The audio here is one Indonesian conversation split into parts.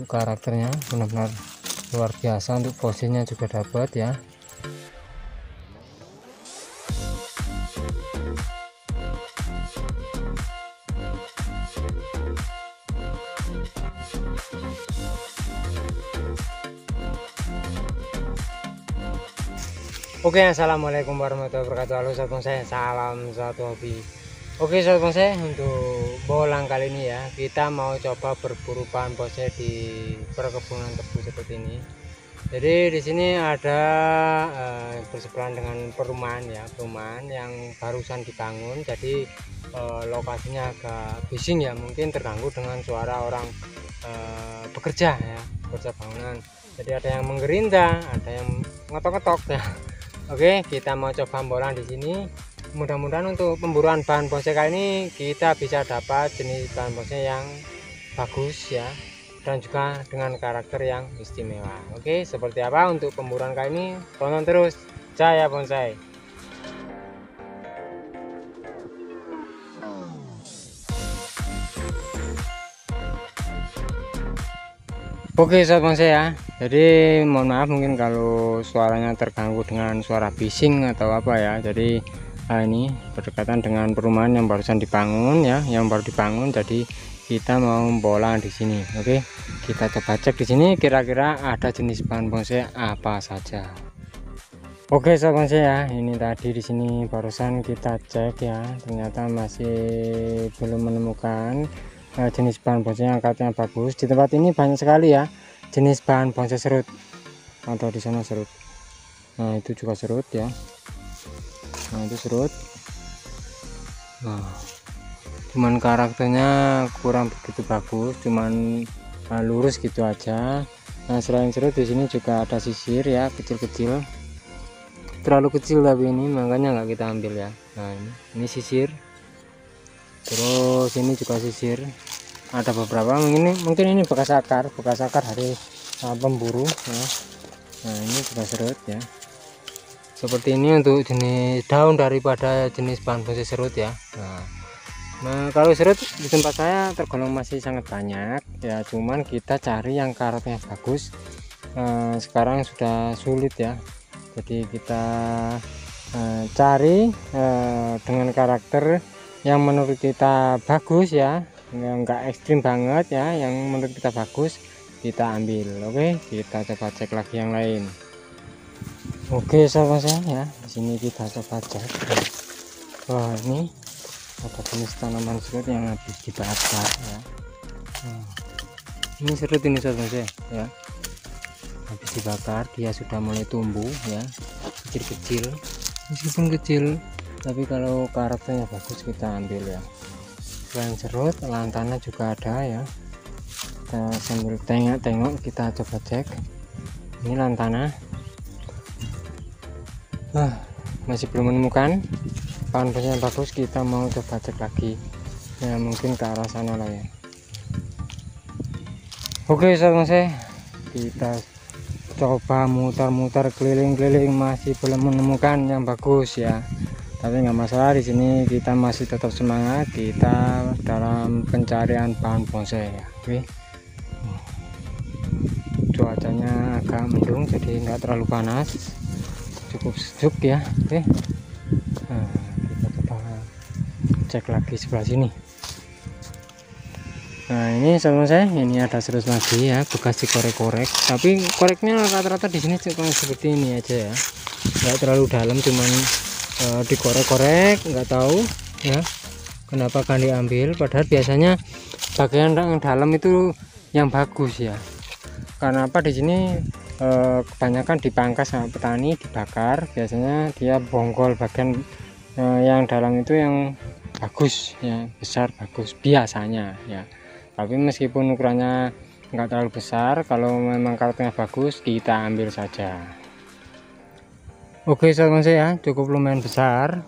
untuk karakternya benar-benar luar biasa untuk posisinya juga dapat ya. Oke assalamualaikum warahmatullahi wabarakatuh. Halo sobat saya. Salam satu hobi Oke sobat saya untuk bolang kali ini ya kita mau coba berburu bahan bonsai di perkebunan tebu seperti ini. Jadi di sini ada uh, bersebelahan dengan perumahan ya perumahan yang barusan dibangun. Jadi uh, lokasinya agak bising ya mungkin terganggu dengan suara orang uh, bekerja ya bekerja bangunan. Jadi ada yang menggerinda ada yang ngetok-ngetok ya. Oke, kita mau coba bolang di sini. Mudah-mudahan untuk pemburuan bahan bonsai kali ini kita bisa dapat jenis bahan bonsai yang bagus ya dan juga dengan karakter yang istimewa. Oke, seperti apa untuk pemburuan kali ini? Tonton terus Jaya Bonsai. Oke sobat bonsai ya jadi mohon maaf mungkin kalau suaranya terganggu dengan suara bising atau apa ya jadi nah ini berdekatan dengan perumahan yang barusan dibangun ya yang baru dibangun. Jadi kita mau bola di sini. Oke kita coba cek di sini kira-kira ada jenis bahan bonsai apa saja. Oke sobat bonsai ya ini tadi di sini barusan kita cek ya. Ternyata masih belum menemukan uh, jenis bahan bonsai yang katanya bagus. Di tempat ini banyak sekali ya jenis bahan bonsai serut. Atau di sana serut. Nah itu juga serut ya nah itu serut. Nah cuman karakternya kurang begitu bagus cuman uh, lurus gitu aja. Nah selain serut di sini juga ada sisir ya kecil-kecil. Terlalu kecil tapi ini makanya nggak kita ambil ya. Nah ini, ini sisir. Terus ini juga sisir. Ada beberapa ini mungkin ini bekas akar bekas akar dari uh, pemburu ya. nah ini juga serut ya seperti ini untuk jenis daun daripada jenis bahan bonsai serut ya. Nah, nah kalau serut di tempat saya tergolong masih sangat banyak ya. Cuman kita cari yang karatnya bagus uh, sekarang sudah sulit ya. Jadi kita uh, cari uh, dengan karakter yang menurut kita bagus ya. Enggak ekstrim banget ya yang menurut kita bagus kita ambil. Oke kita coba cek lagi yang lain oke sahabat saya ya di sini kita coba cek wah ini ada jenis tanaman serut yang habis dibakar ya. Ini serut ini sahabat saya ya. Habis dibakar dia sudah mulai tumbuh ya. Kecil-kecil meskipun kecil tapi kalau karakternya bagus kita ambil ya. Selain serut lantana juga ada ya. Kita sambil tengok-tengok kita coba cek. Ini lantana ah, masih belum menemukan. Bahan yang bagus kita mau coba cek lagi. Ya mungkin ke arah sana lah ya. Oke sahabat saya kita coba muter-muter keliling-keliling. Masih belum menemukan yang bagus ya. Tapi nggak masalah di sini kita masih tetap semangat. Kita dalam pencarian bahan bonsai ya. Oke. Cuacanya agak mendung jadi nggak terlalu panas cukup sejuk ya. Oke. Nah, kita coba cek lagi sebelah sini. Nah ini sama saya ini ada serus lagi ya bekas dikorek-korek. Tapi koreknya rata-rata di sini cuma seperti ini aja ya. Nggak terlalu dalam cuman uh, dikorek-korek nggak tahu ya kenapa kan diambil. Padahal biasanya bagian yang dalam itu yang bagus ya. Karena apa? Di sini uh, kebanyakan dipangkas sama petani dibakar. Biasanya dia bonggol bagian uh, yang dalam itu yang bagus ya besar bagus biasanya ya. Tapi meskipun ukurannya nggak terlalu besar kalau memang kartunya bagus kita ambil saja. Oke sahabat saya cukup lumayan besar.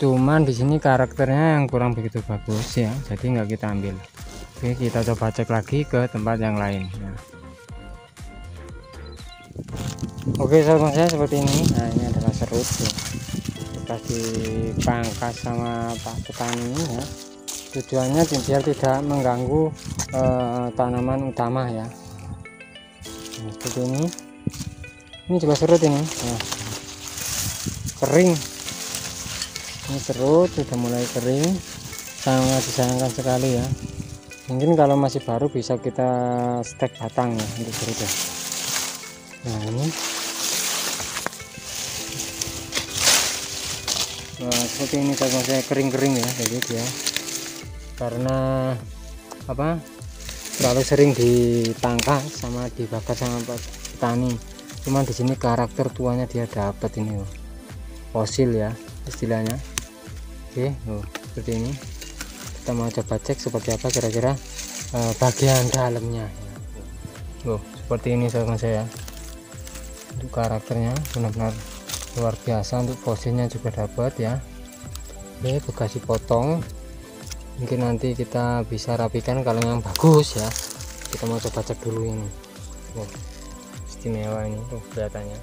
Cuman di sini karakternya yang kurang begitu bagus ya. Jadi nggak kita ambil. Oke kita coba cek lagi ke tempat yang lain ya. Oke sahabat saya seperti ini. Nah ini adalah serut ya. kita dipangkas sama pak petani ya. Tujuannya biar tidak mengganggu eh, tanaman utama ya. Nah, seperti ini. Ini juga serut ini. Nah, kering. Ini serut sudah mulai kering. Sangat disayangkan sekali ya. Mungkin kalau masih baru bisa kita stek batang ya untuk serut ya. Nah ini nah, seperti ini saya kering-kering ya jadi dia karena apa terlalu sering ditangkap sama dibakar sama petani. Cuman di sini karakter tuanya dia dapat ini loh. Fosil ya istilahnya. Oke loh, seperti ini. Kita mau coba cek seperti apa kira-kira uh, bagian dalamnya. Loh seperti ini sama saya. Untuk karakternya benar-benar luar biasa untuk fosilnya juga dapat ya. Oke bekasi potong. Mungkin nanti kita bisa rapikan kalau yang bagus ya. Kita mau coba cek dulu ini. Oh, istimewa ini tuh kelihatannya.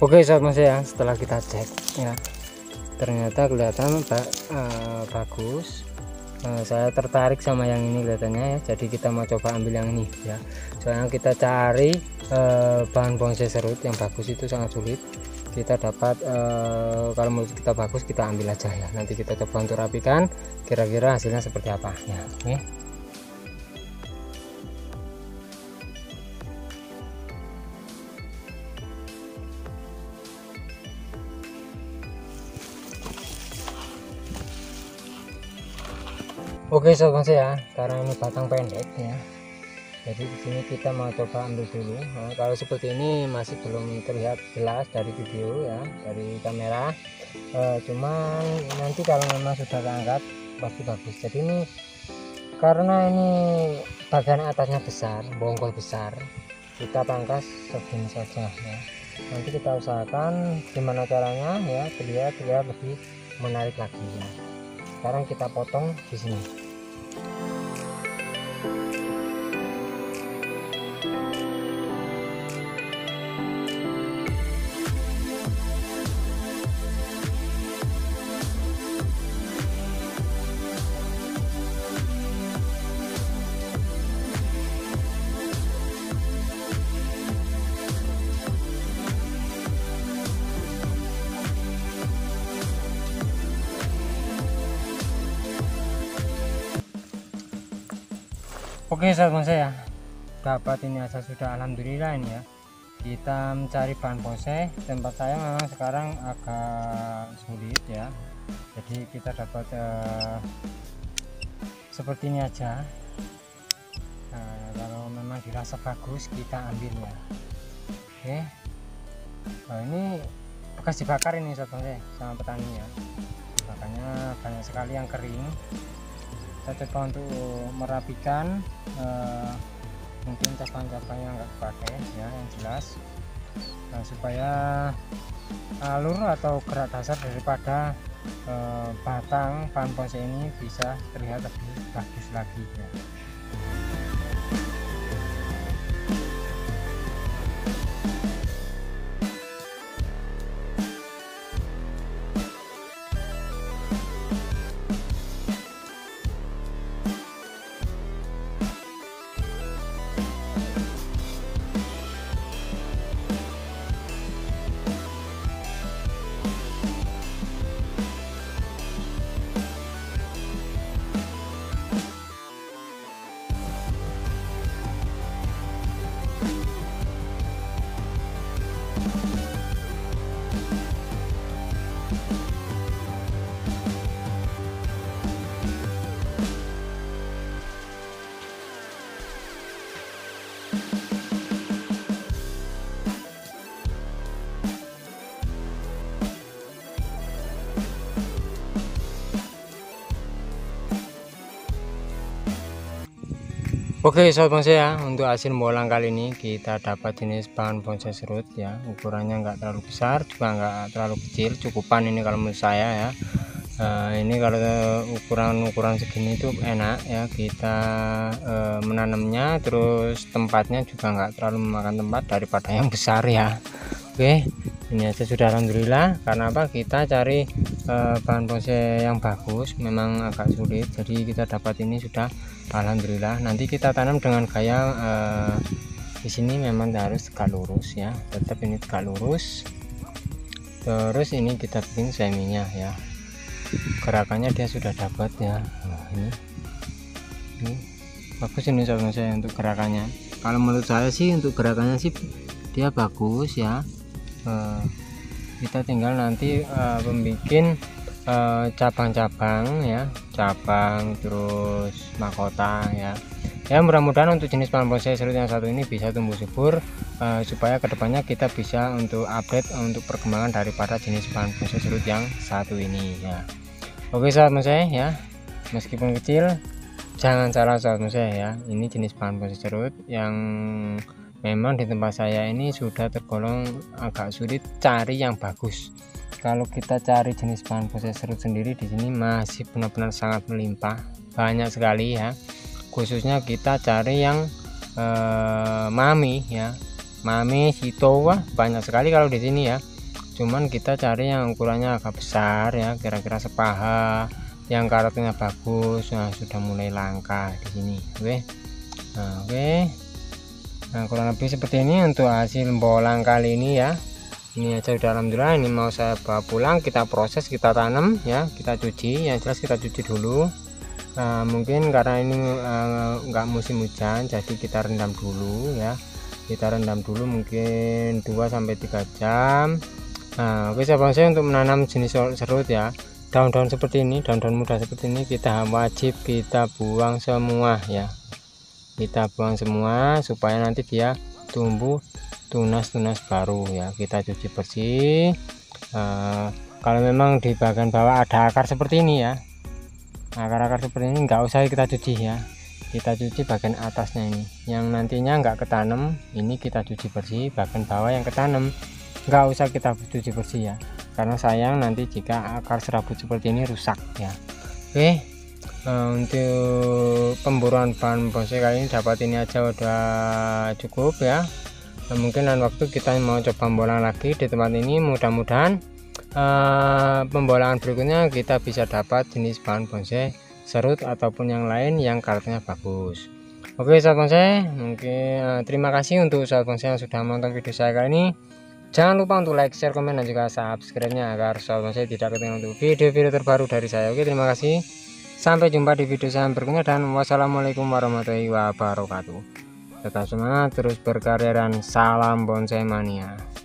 Oke sahabat saya setelah kita cek ya. Ternyata kelihatan uh, bagus. Uh, saya tertarik sama yang ini kelihatannya ya. Jadi kita mau coba ambil yang ini ya. Soalnya kita cari uh, bahan bonsai serut yang bagus itu sangat sulit kita dapat uh, kalau menurut kita bagus kita ambil aja ya. Nanti kita coba untuk rapikan kira-kira hasilnya seperti apa. Ya oke. Okay. Oke sobat saya, karena ini batang pendek ya, jadi di sini kita mau coba ambil dulu nah, kalau seperti ini masih belum terlihat jelas dari video ya dari kamera. E, cuman nanti kalau memang sudah terangkat pasti bagus. Jadi ini karena ini bagian atasnya besar bongkol besar kita pangkas segini saja ya. Nanti kita usahakan gimana caranya ya terlihat terlihat lebih menarik lagi ya. Sekarang kita potong di sini Oke sahabat saya. Dapat ini aja sudah alhamdulillah ini ya. Kita mencari bahan bonsai tempat saya memang sekarang agak sulit ya. Jadi kita dapat uh, seperti ini aja. Nah, kalau memang dirasa bagus kita ambil ya. Oke. Nah, ini bekas dibakar ini sahabat saya sama petani ya. Makanya banyak sekali yang kering saya coba untuk merapikan uh, mungkin cabang-cabang yang enggak pakai ya yang jelas nah, supaya alur atau gerak dasar daripada uh, batang bahan bonsai ini bisa terlihat lebih bagus lagi ya. Oke sobat bonsai ya untuk hasil molang kali ini kita dapat jenis bahan bonsai serut ya. Ukurannya enggak terlalu besar juga enggak terlalu kecil cukupan ini kalau menurut saya ya. Uh, ini kalau ukuran-ukuran segini itu enak ya kita uh, menanamnya terus tempatnya juga enggak terlalu memakan tempat daripada yang besar ya. Oke ini aja sudah Alhamdulillah. Karena apa? Kita cari uh, bahan bonsai yang bagus memang agak sulit. Jadi kita dapat ini sudah Alhamdulillah. Nanti kita tanam dengan gaya uh, di sini memang harus tegak lurus ya. Tetap ini tegak lurus. Terus ini kita bikin seminya ya. Gerakannya dia sudah dapat ya. Nah, ini. Ini. Bagus ini saudara saya untuk gerakannya. Kalau menurut saya sih untuk gerakannya sih dia bagus ya uh, kita tinggal nanti uh, membuat cabang-cabang uh, ya. Cabang terus mahkota ya. Ya mudah-mudahan untuk jenis pohon bonsai serut yang satu ini bisa tumbuh subur uh, supaya ke depannya kita bisa untuk update untuk perkembangan daripada jenis pohon bonsai serut yang satu ini ya. Oke sahabat bonsai ya. Meskipun kecil jangan salah sahabat bonsai ya. Ini jenis pohon bonsai serut yang memang di tempat saya ini sudah tergolong agak sulit cari yang bagus. Kalau kita cari jenis pohon bonsai serut sendiri di sini masih benar-benar sangat melimpah. Banyak sekali ya. Khususnya kita cari yang eh, mami ya. Mami sito wah banyak sekali kalau di sini ya. Cuman kita cari yang ukurannya agak besar ya kira-kira sepaha yang karakternya bagus. Nah sudah mulai langka di sini. Oke? Nah, oke nah kurang lebih seperti ini untuk hasil bolang kali ini ya. Ini aja udah alhamdulillah ini mau saya bawa pulang kita proses kita tanam ya kita cuci. Yang jelas kita cuci dulu. Nah, mungkin karena ini enggak uh, musim hujan jadi kita rendam dulu ya. Kita rendam dulu mungkin 2-3 jam. Nah oke sahabat saya untuk menanam jenis serut ya. Daun-daun seperti ini daun-daun muda seperti ini kita wajib kita buang semua ya kita buang semua supaya nanti dia tumbuh tunas-tunas baru ya. Kita cuci bersih. Uh, kalau memang di bagian bawah ada akar seperti ini ya. Akar-akar seperti ini nggak usah kita cuci ya. Kita cuci bagian atasnya ini. Yang nantinya nggak ketanam ini kita cuci bersih. Bagian bawah yang ketanam nggak usah kita cuci bersih ya. Karena sayang nanti jika akar serabut seperti ini rusak ya. Oke nah, untuk pemburuan bahan bonsai kali ini dapat ini aja udah cukup ya. Nah, mungkin lain waktu kita mau coba bolang lagi di tempat ini. Mudah-mudahan uh, pembolangan berikutnya kita bisa dapat jenis bahan bonsai serut ataupun yang lain yang karakternya bagus. Oke sahabat bonsai mungkin uh, terima kasih untuk sahabat bonsai yang sudah menonton video saya kali ini. Jangan lupa untuk like share komen dan juga subscribe nya agar sahabat bonsai tidak ketinggalan untuk video-video terbaru dari saya. Oke terima kasih sampai jumpa di video saya berikutnya dan wassalamualaikum warahmatullahi wabarakatuh. Tetap semangat terus berkarya dan salam bonsai mania